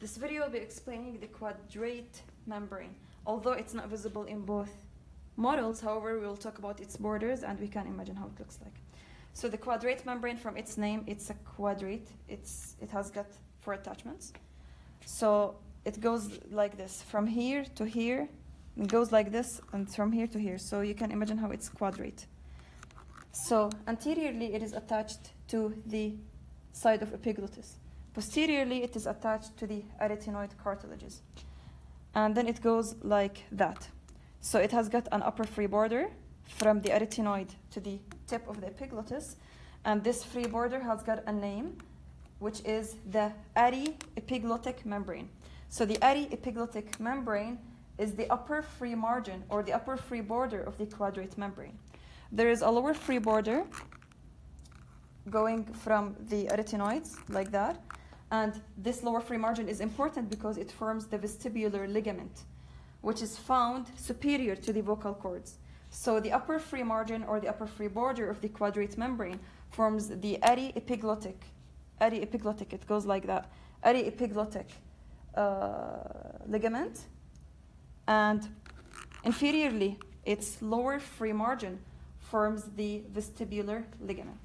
This video will be explaining the quadrate membrane. Although it's not visible in both models, however, we will talk about its borders and we can imagine how it looks like. So the quadrate membrane, from its name, it's a quadrate. It's, it has got four attachments. So it goes like this, from here to here, it goes like this, and from here to here. So you can imagine how it's quadrate. So anteriorly, it is attached to the side of epiglottis. Posteriorly, it is attached to the arytenoid cartilages. And then it goes like that. So it has got an upper free border from the arytenoid to the tip of the epiglottis. And this free border has got a name, which is the ary-epiglottic membrane. So the ary-epiglottic membrane is the upper free margin or the upper free border of the quadrate membrane. There is a lower free border going from the arytenoids like that. And this lower free margin is important because it forms the vestibular ligament, which is found superior to the vocal cords. So the upper free margin or the upper free border of the quadrate membrane forms the ary-epiglottic. Ary-epiglottic, it goes like that. Ary-epiglottic uh, ligament. And inferiorly, its lower free margin forms the vestibular ligament.